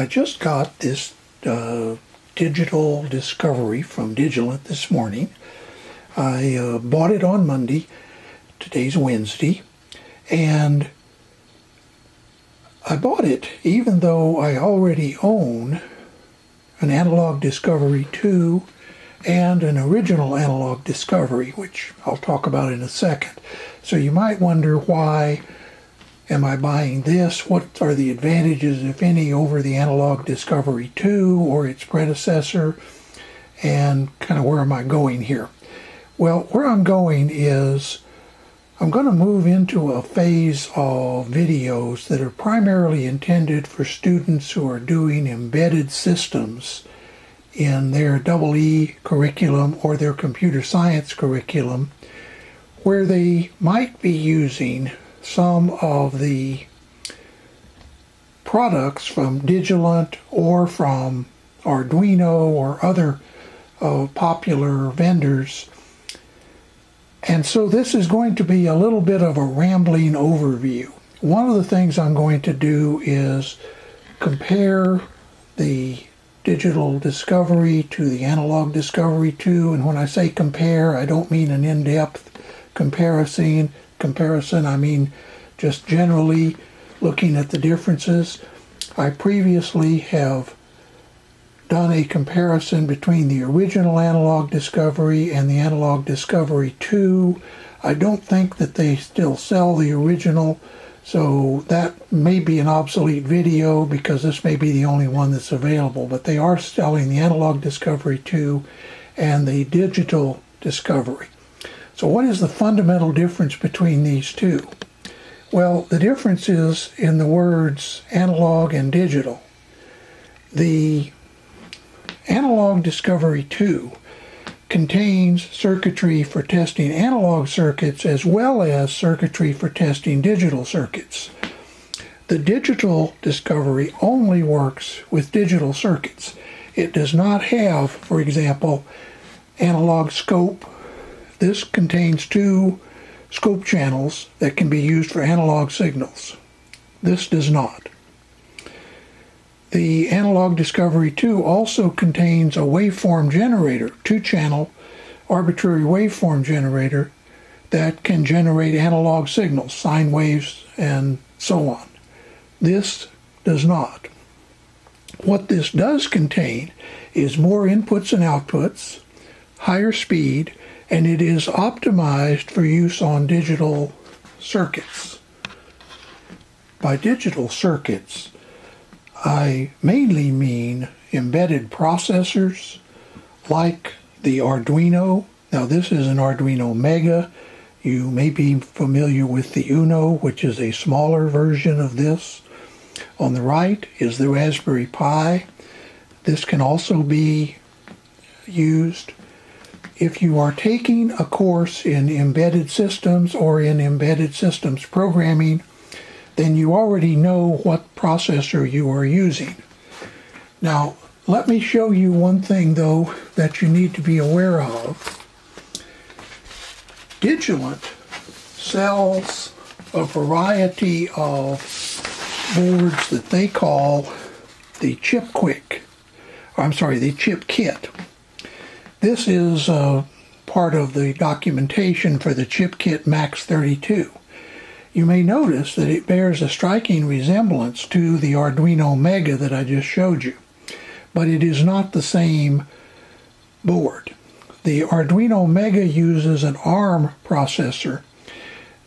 I just got this uh, digital discovery from Digilent this morning. I uh, bought it on Monday. Today's Wednesday. And I bought it even though I already own an Analog Discovery 2 and an original Analog Discovery, which I'll talk about in a second. So you might wonder why am I buying this? What are the advantages, if any, over the Analog Discovery 2 or its predecessor? And kind of where am I going here? Well, where I'm going is I'm going to move into a phase of videos that are primarily intended for students who are doing embedded systems in their double E curriculum or their computer science curriculum where they might be using some of the products from Digilent or from Arduino or other uh, popular vendors. And so this is going to be a little bit of a rambling overview. One of the things I'm going to do is compare the digital discovery to the analog discovery 2 and when I say compare I don't mean an in-depth comparison comparison I mean just generally looking at the differences I previously have done a comparison between the original Analog Discovery and the Analog Discovery 2. I don't think that they still sell the original, so that may be an obsolete video because this may be the only one that's available. But they are selling the Analog Discovery 2 and the Digital Discovery. So, what is the fundamental difference between these two? Well, the difference is in the words analog and digital. The Analog Discovery 2 contains circuitry for testing analog circuits as well as circuitry for testing digital circuits. The digital discovery only works with digital circuits. It does not have, for example, analog scope. This contains two scope channels that can be used for analog signals. This does not. The Analog Discovery 2 also contains a waveform generator, two-channel arbitrary waveform generator that can generate analog signals, sine waves, and so on. This does not. What this does contain is more inputs and outputs, higher speed, and it is optimized for use on digital circuits. By digital circuits, I mainly mean embedded processors like the Arduino. Now, this is an Arduino Mega. You may be familiar with the Uno, which is a smaller version of this. On the right is the Raspberry Pi. This can also be used if you are taking a course in embedded systems or in embedded systems programming then you already know what processor you are using. Now, let me show you one thing, though, that you need to be aware of. Digilent sells a variety of boards that they call the Chip Quick. I'm sorry, the Chip Kit. This is uh, part of the documentation for the ChipKit Max 32 you may notice that it bears a striking resemblance to the Arduino Mega that I just showed you, but it is not the same board. The Arduino Mega uses an ARM processor.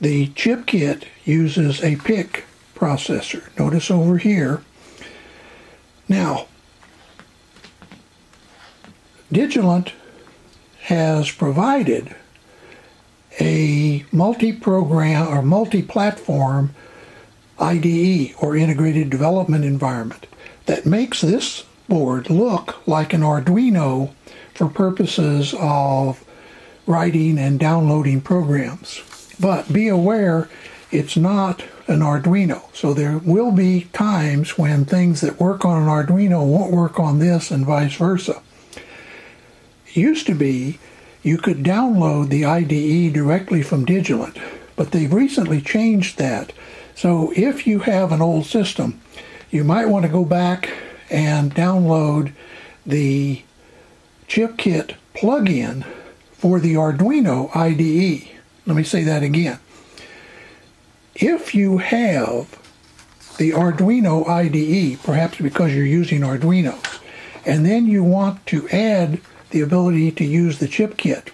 The ChipKit uses a PIC processor. Notice over here. Now, Digilent has provided a multi-program or multi-platform IDE or integrated development environment that makes this board look like an Arduino for purposes of writing and downloading programs. But be aware it's not an Arduino. So there will be times when things that work on an Arduino won't work on this and vice versa. Used to be you could download the IDE directly from Digilent, but they've recently changed that. So if you have an old system, you might want to go back and download the ChipKit plugin for the Arduino IDE. Let me say that again. If you have the Arduino IDE, perhaps because you're using Arduinos, and then you want to add the ability to use the chip kit,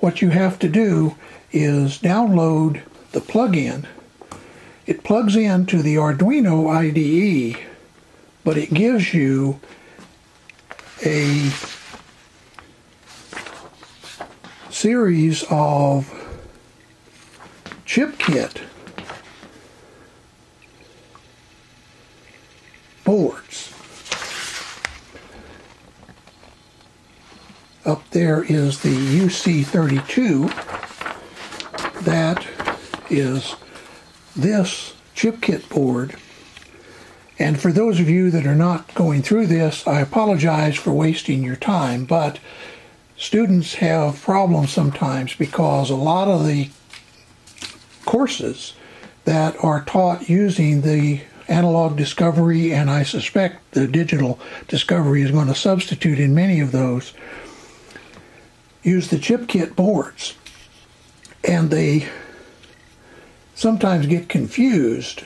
what you have to do is download the plugin. It plugs into the Arduino IDE, but it gives you a series of chip kit boards. Up there is the UC32. That is this chip kit board. And for those of you that are not going through this, I apologize for wasting your time, but students have problems sometimes because a lot of the courses that are taught using the analog discovery, and I suspect the digital discovery is going to substitute in many of those, use the chip kit boards. And they sometimes get confused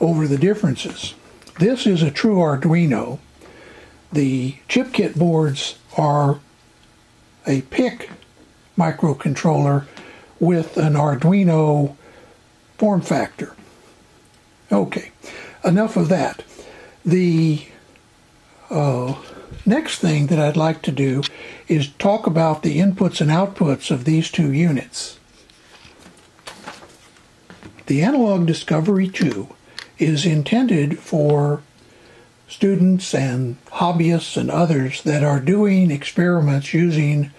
over the differences. This is a true Arduino. The chip kit boards are a PIC microcontroller with an Arduino form factor. Okay, enough of that. The uh, next thing that I'd like to do is talk about the inputs and outputs of these two units. The Analog Discovery 2 is intended for students and hobbyists and others that are doing experiments using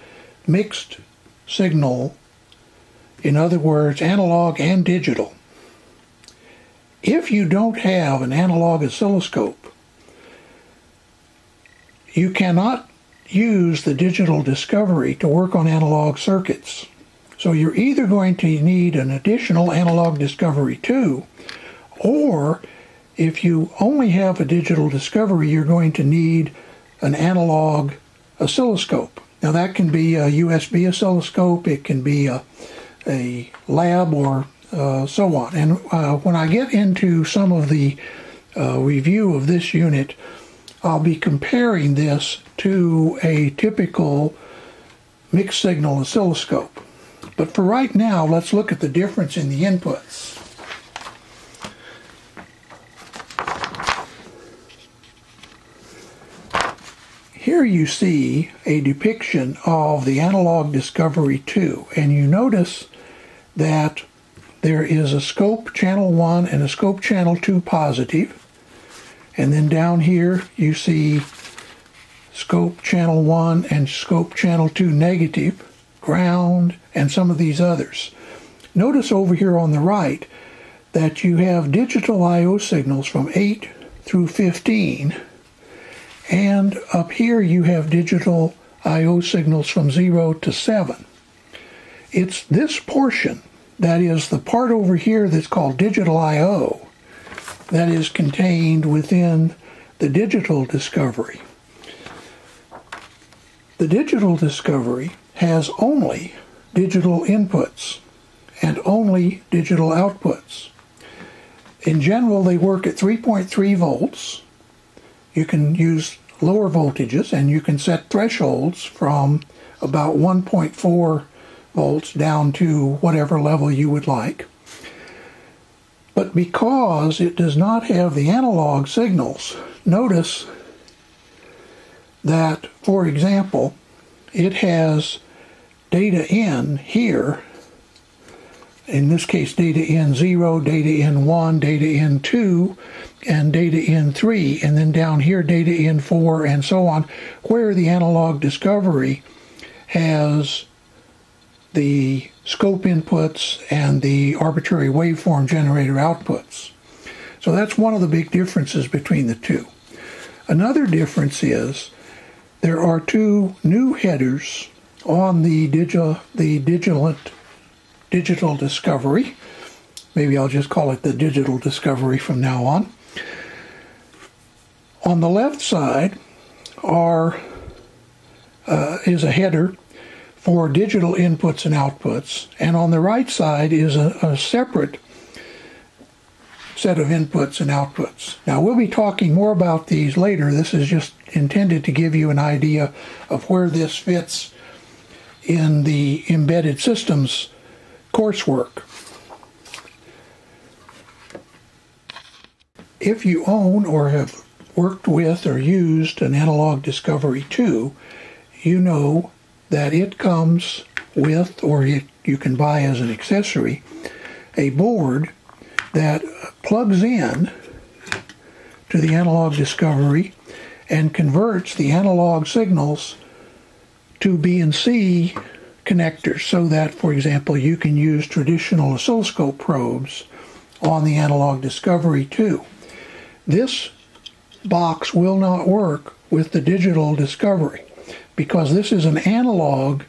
mixed signal, in other words, analog and digital. If you don't have an analog oscilloscope, you cannot use the digital discovery to work on analog circuits. So you're either going to need an additional analog discovery 2, or if you only have a digital discovery, you're going to need an analog oscilloscope. Now that can be a USB oscilloscope, it can be a, a lab or uh, so on. And uh, when I get into some of the uh, review of this unit, I'll be comparing this to a typical mixed signal oscilloscope. But for right now, let's look at the difference in the inputs. Here you see a depiction of the Analog Discovery 2, and you notice that there is a scope channel 1 and a scope channel 2 positive. And then down here you see scope channel 1 and scope channel 2 negative, ground, and some of these others. Notice over here on the right that you have digital I.O. signals from 8 through 15 and up here you have digital I.O. signals from 0 to 7. It's this portion that is the part over here that's called digital I.O. that is contained within the digital discovery. The digital discovery has only digital inputs and only digital outputs. In general, they work at 3.3 volts. You can use lower voltages and you can set thresholds from about 1.4 volts down to whatever level you would like. But because it does not have the analog signals, notice that, for example, it has data in here, in this case data in 0, data in 1, data in 2, and data in 3, and then down here data in 4, and so on, where the analog discovery has the scope inputs and the arbitrary waveform generator outputs. So that's one of the big differences between the two. Another difference is there are two new headers on the digital the digital digital discovery. Maybe I'll just call it the digital discovery from now on. On the left side are uh, is a header for digital inputs and outputs, and on the right side is a, a separate set of inputs and outputs. Now we'll be talking more about these later. This is just intended to give you an idea of where this fits in the embedded systems coursework. If you own or have worked with or used an Analog Discovery 2, you know that it comes with, or it, you can buy as an accessory, a board that plugs in to the Analog Discovery and converts the analog signals to BNC connectors so that, for example, you can use traditional oscilloscope probes on the Analog Discovery 2. This box will not work with the digital discovery because this is an analog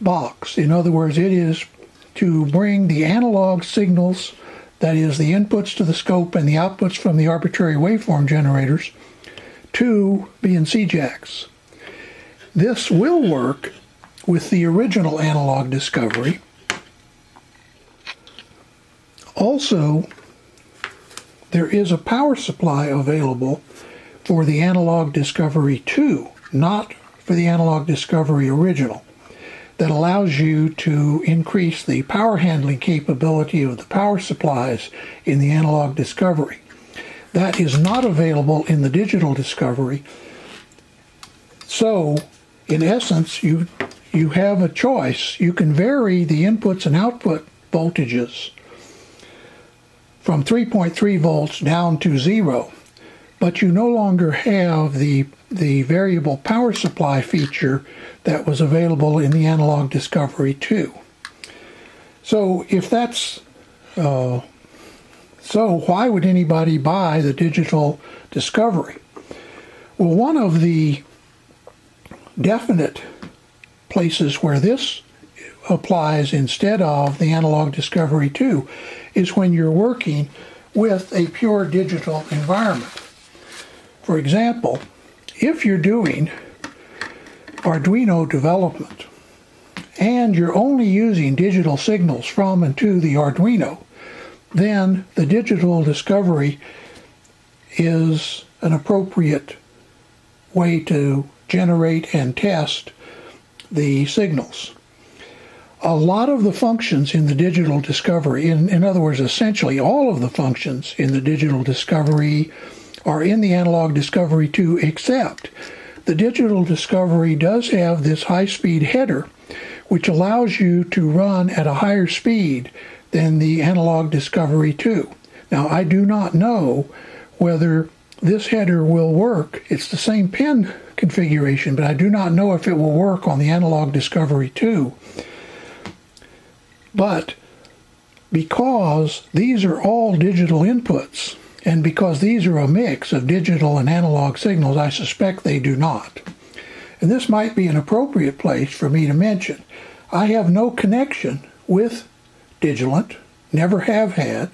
box. In other words, it is to bring the analog signals, that is, the inputs to the scope and the outputs from the arbitrary waveform generators, to BNC jacks. This will work with the original analog discovery. Also, there is a power supply available for the Analog Discovery 2, not for the Analog Discovery original, that allows you to increase the power handling capability of the power supplies in the Analog Discovery. That is not available in the Digital Discovery. So, in essence, you you have a choice. You can vary the inputs and output voltages from 3.3 volts down to zero, but you no longer have the, the variable power supply feature that was available in the Analog Discovery 2. So if that's uh, so, why would anybody buy the digital Discovery? Well, one of the definite places where this applies instead of the Analog Discovery 2 is when you're working with a pure digital environment. For example, if you're doing Arduino development and you're only using digital signals from and to the Arduino, then the digital discovery is an appropriate way to generate and test the signals. A lot of the functions in the digital discovery, in, in other words, essentially all of the functions in the digital discovery are in the analog discovery 2, except the digital discovery does have this high speed header, which allows you to run at a higher speed than the analog discovery 2. Now, I do not know whether this header will work. It's the same pin configuration, but I do not know if it will work on the analog discovery 2 but because these are all digital inputs, and because these are a mix of digital and analog signals, I suspect they do not. And this might be an appropriate place for me to mention. I have no connection with Digilent, never have had.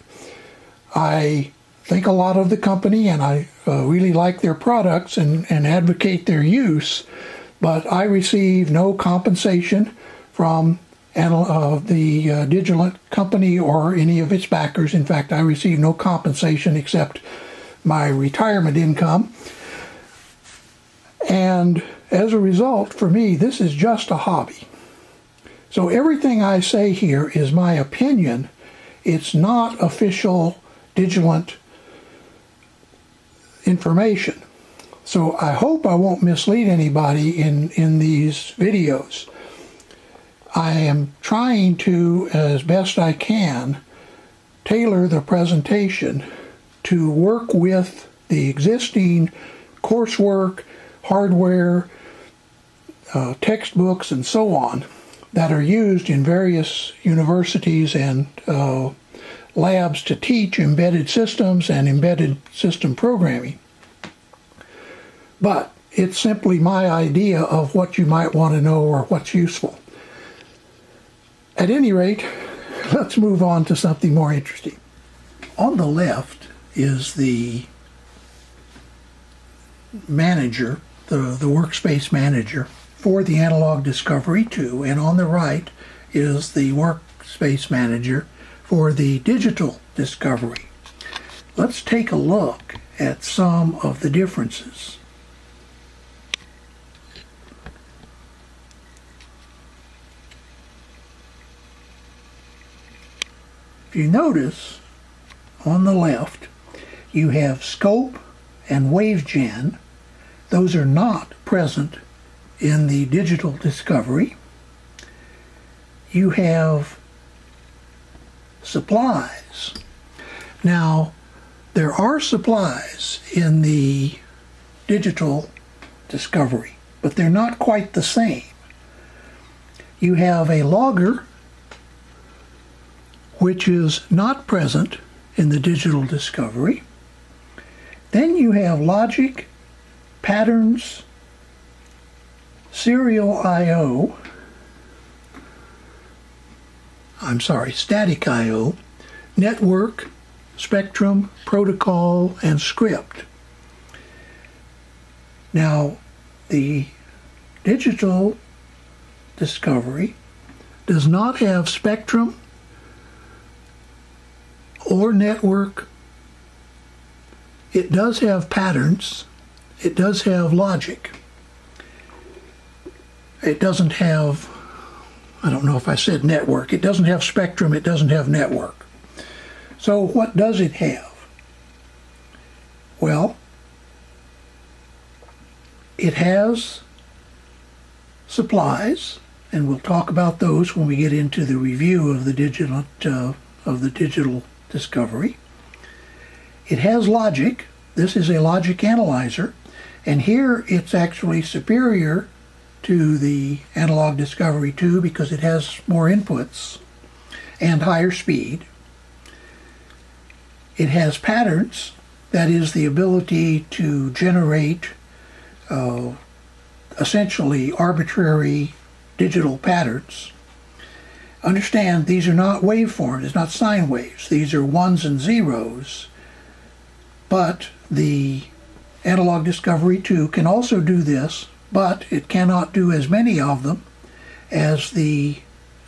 I think a lot of the company and I uh, really like their products and, and advocate their use, but I receive no compensation from uh, the uh, company or any of its backers. In fact, I receive no compensation except my retirement income. And as a result, for me, this is just a hobby. So everything I say here is my opinion. It's not official Digilent information. So I hope I won't mislead anybody in, in these videos. I am trying to, as best I can, tailor the presentation to work with the existing coursework, hardware, uh, textbooks, and so on that are used in various universities and uh, labs to teach embedded systems and embedded system programming. But it's simply my idea of what you might want to know or what's useful. At any rate, let's move on to something more interesting. On the left is the manager, the, the workspace manager for the Analog Discovery 2, and on the right is the workspace manager for the digital discovery. Let's take a look at some of the differences. If you notice on the left, you have scope and wavegen. Those are not present in the digital discovery. You have supplies. Now, there are supplies in the digital discovery, but they're not quite the same. You have a logger, which is not present in the digital discovery. Then you have logic, patterns, serial I.O., I'm sorry, static I.O., network, spectrum, protocol, and script. Now, the digital discovery does not have spectrum or network. It does have patterns. It does have logic. It doesn't have I don't know if I said network. It doesn't have spectrum, it doesn't have network. So what does it have? Well, it has supplies, and we'll talk about those when we get into the review of the digital uh, of the digital discovery. It has logic. This is a logic analyzer, and here it's actually superior to the Analog Discovery 2 because it has more inputs and higher speed. It has patterns, that is the ability to generate uh, essentially arbitrary digital patterns. Understand these are not waveforms, it's not sine waves, these are ones and zeros, but the Analog Discovery 2 can also do this but it cannot do as many of them as the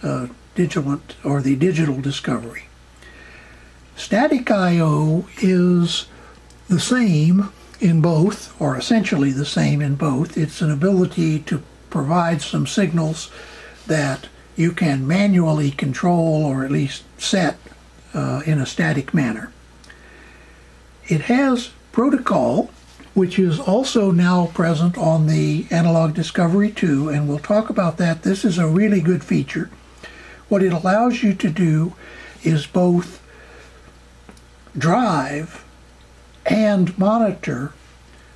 uh, digital or the digital discovery. Static I/O is the same in both, or essentially the same in both. It's an ability to provide some signals that you can manually control or at least set uh, in a static manner. It has protocol which is also now present on the Analog Discovery 2, and we'll talk about that. This is a really good feature. What it allows you to do is both drive and monitor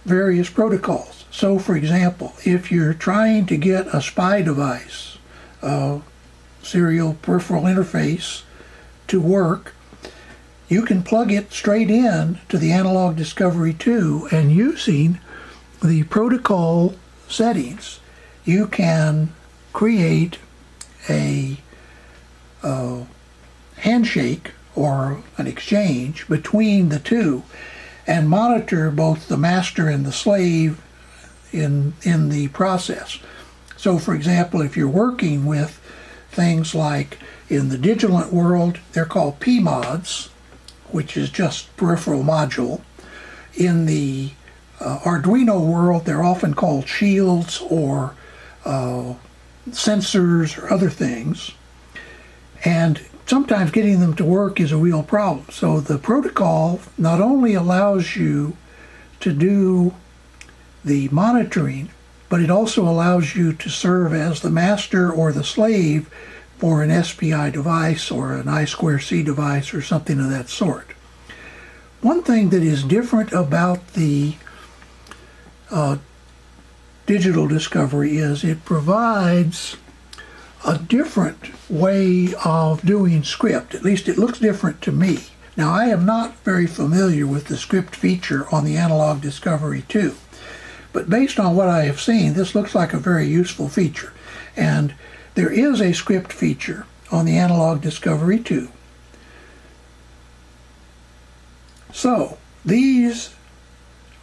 various protocols. So, for example, if you're trying to get a SPI device, a serial peripheral interface, to work, you can plug it straight in to the Analog Discovery 2 and using the protocol settings, you can create a, a handshake or an exchange between the two and monitor both the master and the slave in, in the process. So, for example, if you're working with things like in the Digilent world, they're called PMODs, which is just peripheral module. In the uh, Arduino world, they're often called shields or uh, sensors or other things. And sometimes getting them to work is a real problem. So the protocol not only allows you to do the monitoring, but it also allows you to serve as the master or the slave for an SPI device or an I2C device or something of that sort. One thing that is different about the uh, digital discovery is it provides a different way of doing script. At least it looks different to me. Now, I am not very familiar with the script feature on the Analog Discovery 2, but based on what I have seen, this looks like a very useful feature. And there is a script feature on the Analog Discovery 2. So, these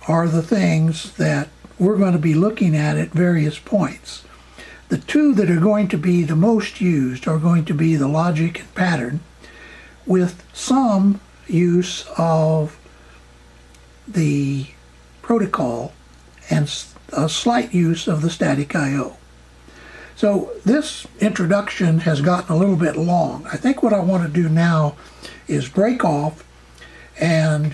are the things that we're going to be looking at at various points. The two that are going to be the most used are going to be the logic and pattern, with some use of the protocol and a slight use of the static I.O. So this introduction has gotten a little bit long. I think what I want to do now is break off and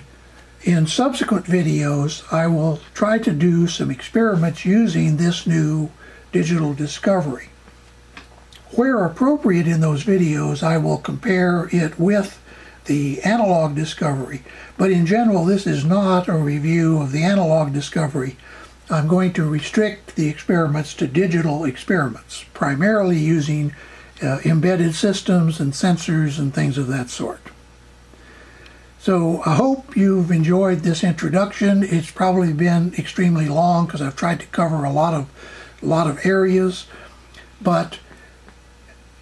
in subsequent videos I will try to do some experiments using this new digital discovery. Where appropriate in those videos, I will compare it with the analog discovery, but in general, this is not a review of the analog discovery. I'm going to restrict the experiments to digital experiments, primarily using uh, embedded systems and sensors and things of that sort. So I hope you've enjoyed this introduction. It's probably been extremely long because I've tried to cover a lot of a lot of areas, but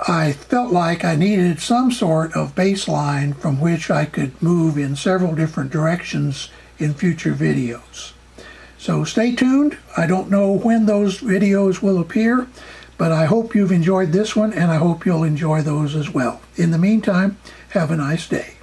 I felt like I needed some sort of baseline from which I could move in several different directions in future videos. So stay tuned. I don't know when those videos will appear, but I hope you've enjoyed this one and I hope you'll enjoy those as well. In the meantime, have a nice day.